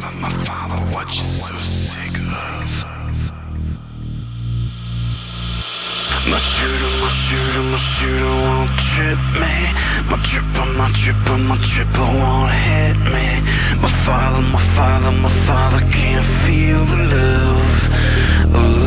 father, my father, what you so sick of? My shooter, my shooter, my shooter won't trip me. My tripper, my tripper, my tripper won't hit me. My father, my father, my father can't feel the love.